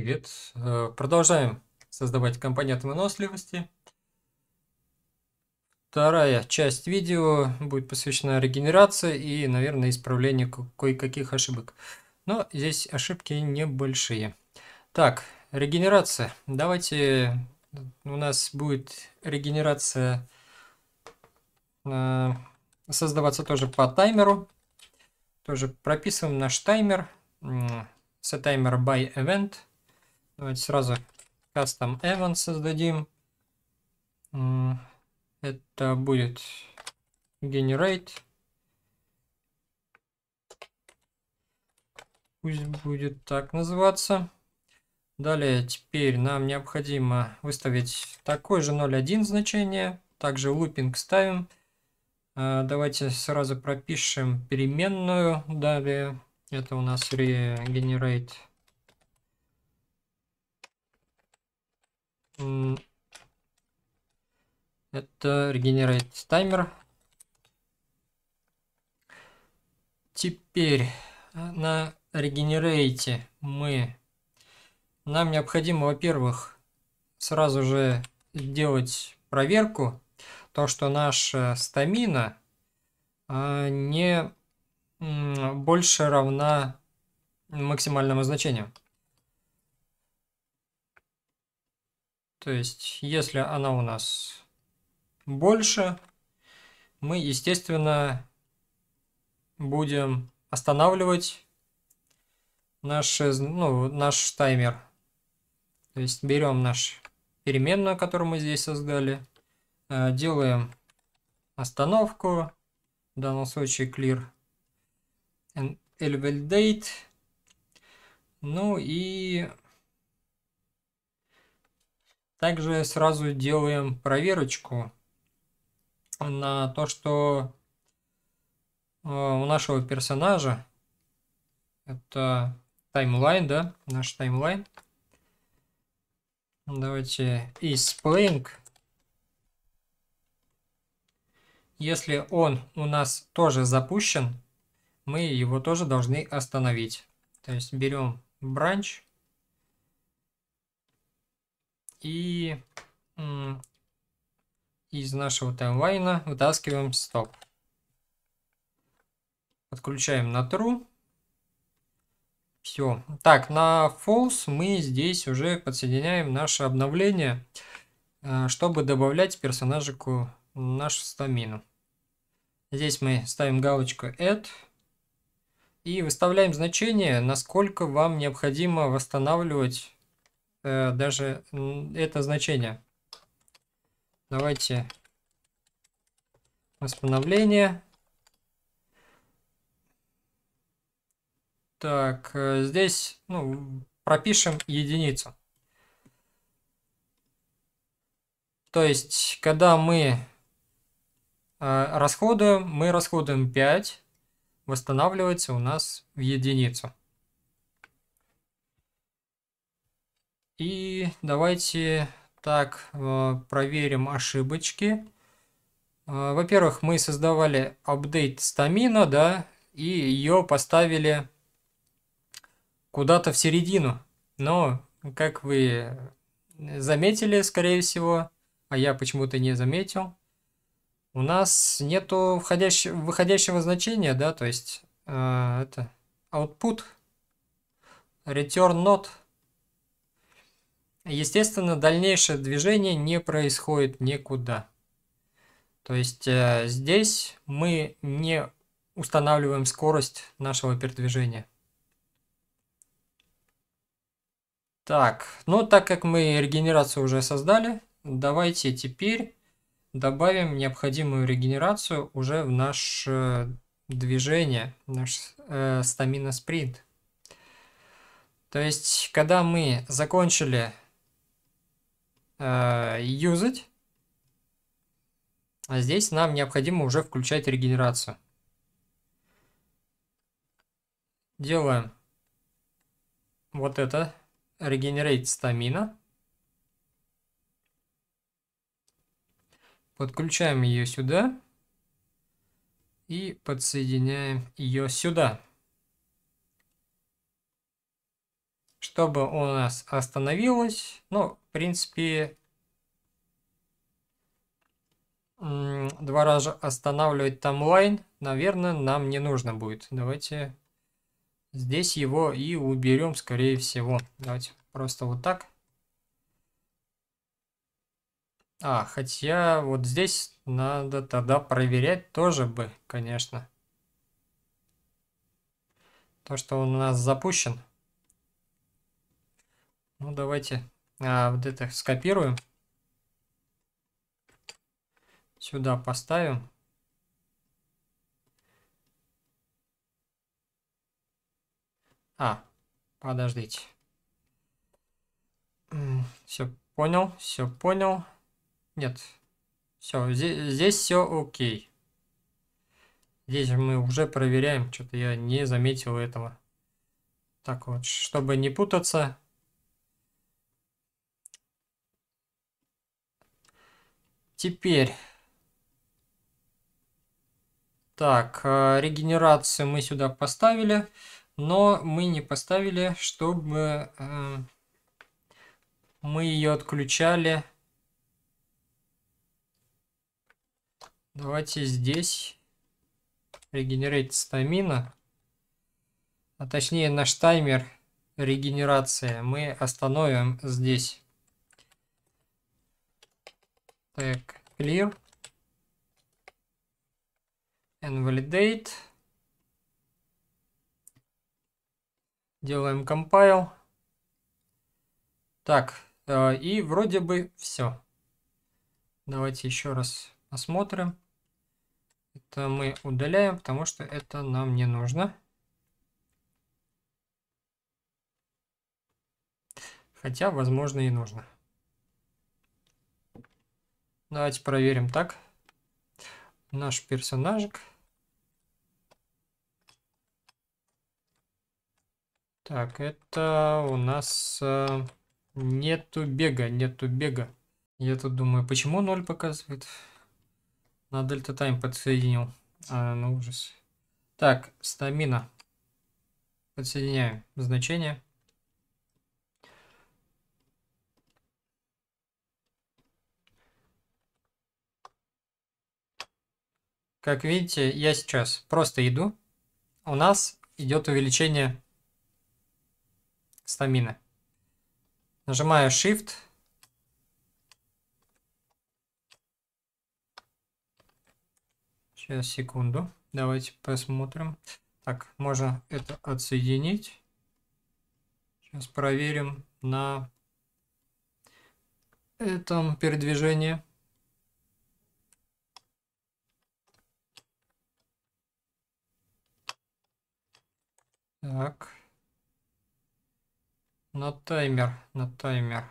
Привет. Э, Продолжаем создавать компоненты выносливости. Вторая часть видео будет посвящена регенерации и, наверное, исправлению ко- кое-каких ошибок. Но здесь ошибки небольшие. Так, регенерация. Давайте у нас будет регенерация э, создаваться тоже по таймеру. Тоже прописываем наш таймер. Set timer by event. Давайте сразу custom event создадим. Это будет generate. Пусть будет так называться. Далее, теперь нам необходимо выставить такой же 0.1 значение. Также лупинг ставим. А, Давайте сразу пропишем переменную. Далее, это у нас regenerate. Это regenerate таймер. Теперь а, на регенерейте мы нам необходимо, во-первых, сразу же сделать проверку, то, что наша стамина а, не больше равна максимальному значению. То есть, если она у нас больше, мы, естественно, будем останавливать наш, ну, наш таймер. То есть берем наш переменную, которую мы здесь создали, э, делаем остановку, в данном случае clear and validate. Ну и также сразу делаем проверочку на то, что э, у нашего персонажа это таймлайн, да, наш таймлайн. Давайте is playing. Если он у нас тоже запущен, мы его тоже должны остановить. То есть берем бранч и из нашего таймлайна вытаскиваем стоп. Подключаем на true. Все. Так, на false мы здесь уже подсоединяем наше обновление, э, чтобы добавлять персонажику нашу стамину. Здесь мы ставим галочку add и выставляем значение, насколько вам необходимо восстанавливать э, даже это значение. Давайте восстановление. Так, э, здесь ну, пропишем единицу. То есть, когда мы э, расходуем, мы расходуем 5, восстанавливается у нас в единицу. И давайте так э, проверим ошибочки. Э, Во-первых, мы создавали update стамина, да, и ее поставили куда-то в середину. Но, как вы заметили, скорее всего, а я почему-то не заметил, у нас нету входящего, выходящего значения, да, то есть э, это output, return not. Естественно, дальнейшее движение не происходит никуда. То есть э, здесь мы не устанавливаем скорость нашего передвижения. Так, ну так как мы регенерацию уже создали, давайте теперь добавим необходимую регенерацию уже в наше движение, наш э, стамина спринт. То есть, когда мы закончили э, юзать, а здесь нам необходимо уже включать регенерацию. Делаем вот это, regenerate стамина. Подключаем ее сюда и подсоединяем ее сюда. Чтобы у нас остановилось. Ну, в принципе, два раза останавливать таймлайн, наверное, нам не нужно будет. Давайте здесь его и уберем, скорее всего. Давайте просто вот так. А, хотя вот здесь надо тогда проверять тоже бы, конечно. То, что он у нас запущен. Ну, давайте а, вот это скопируем. Сюда поставим. А, подождите. Все понял, все понял. Нет, все, здесь, здесь все окей. Здесь мы уже проверяем, что-то я не заметил этого. Так вот, чтобы не путаться. Теперь так, э, регенерацию мы сюда поставили, но мы не поставили, чтобы э, мы ее отключали. Давайте здесь регенерить стамина, а точнее наш таймер регенерации мы остановим здесь. Так, clear and validate. Делаем compile. Так, э, и вроде бы все. Давайте еще раз посмотрим. Это мы удаляем, потому что это нам не нужно. Хотя, возможно, и нужно. Давайте проверим так. Наш персонажик. Так, это у нас э, нету бега, нету бега. Я тут думаю, почему 0 показывает? На дельта тайм подсоединил. А, ну ужас. Так, стамина. Подсоединяем значение. Как видите, я сейчас просто иду. У нас идет увеличение стамины. Нажимаю Shift. Сейчас, секунду. Давайте посмотрим. Так, можно это отсоединить. Сейчас проверим на этом передвижении. Так. На таймер, на таймер.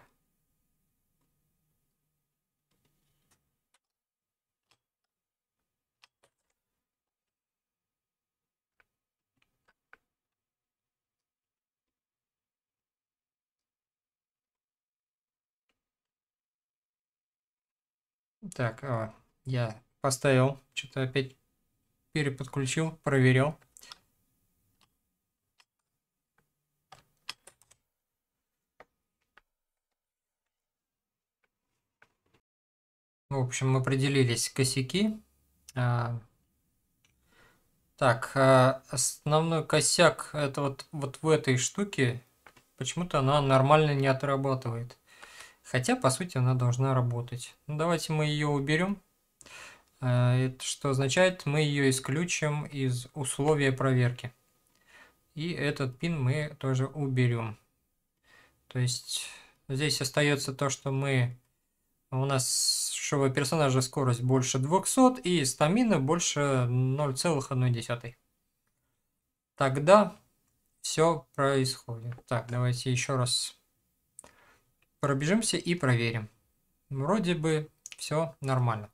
Так, а, я поставил, что-то опять переподключил, проверил. В общем, определились косяки. А, так, а, основной косяк это вот, вот в этой штуке. Почему-то она нормально не отрабатывает. Хотя, по сути, она должна работать. Ну, давайте мы ее уберем. А, это что означает? Мы ее исключим из условия проверки. И этот пин мы тоже уберем. То есть здесь остается то, что мы у нас шевого персонажа скорость больше 200 и стамина больше 0,1. Тогда все происходит. Так, давайте еще раз пробежимся и проверим. Вроде бы все нормально.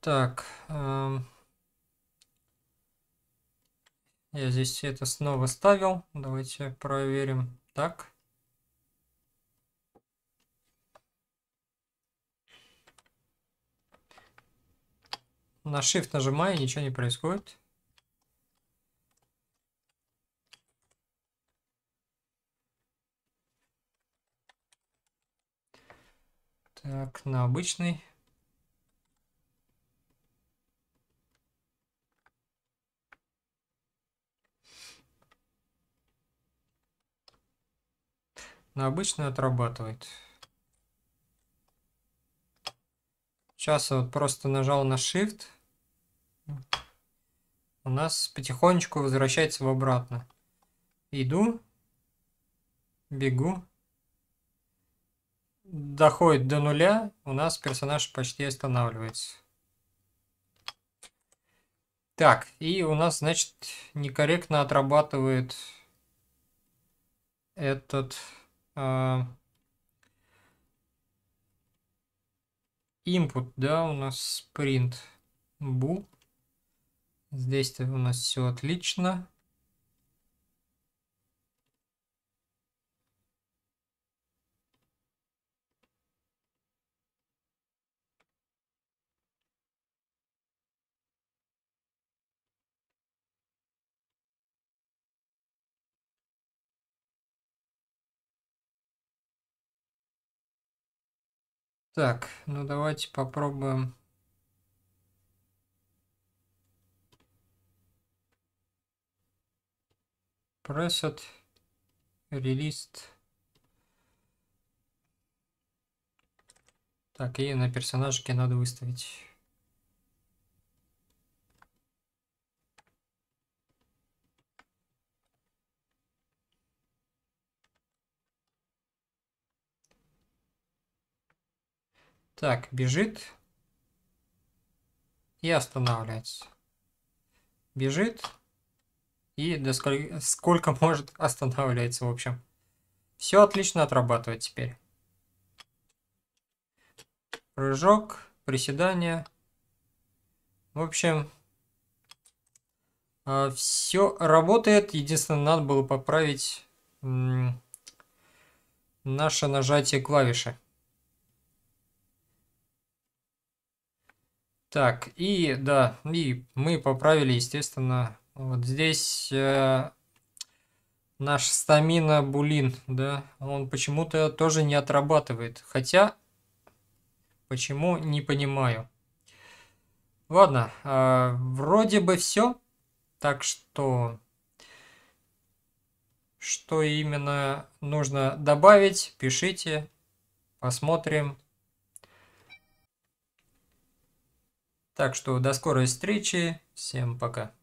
Так, эм, я здесь это снова ставил. Давайте проверим. Так. На Shift нажимаю, ничего не происходит. Так, на обычный. На обычный отрабатывает. Сейчас я вот просто нажал на Shift. У нас потихонечку возвращается в обратно. Иду. Бегу. Доходит до нуля. У нас персонаж почти останавливается. Так, и у нас, значит, некорректно отрабатывает этот... Э, input, да, у нас print bool. Здесь-то у нас все отлично. Так, ну давайте попробуем. Preset, released. Так, и на персонажке надо выставить. Так, бежит и останавливается. Бежит и до сколько, сколько может останавливается, в общем. Все отлично отрабатывает теперь. Прыжок, приседания. В общем, а, все работает. Единственное, надо было поправить наше нажатие клавиши. Так, и да, и мы поправили, естественно, вот здесь э, наш стамина булин, да, он почему-то тоже не отрабатывает. Хотя, почему, не понимаю. Ладно, э, вроде бы все. Так что, что именно нужно добавить, пишите, посмотрим. Так что до скорой встречи. Всем пока.